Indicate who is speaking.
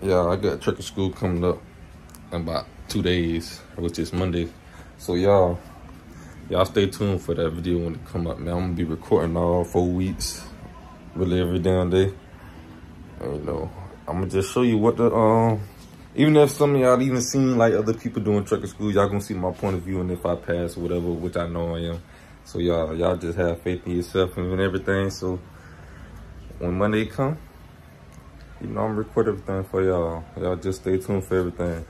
Speaker 1: yeah, I got trucker school coming up in about two days, which is Monday. So y'all, y'all stay tuned for that video when it come up, man. I'm gonna be recording all four weeks, really every damn day. And, you know, I'm gonna just show you what the um. Even if some of y'all even seen like other people doing trucker school, y'all gonna see my point of view and if I pass or whatever, which I know I am. So y'all, y'all just have faith in yourself and everything. So when Monday come, you know I'm recording everything for y'all. Y'all just stay tuned for everything.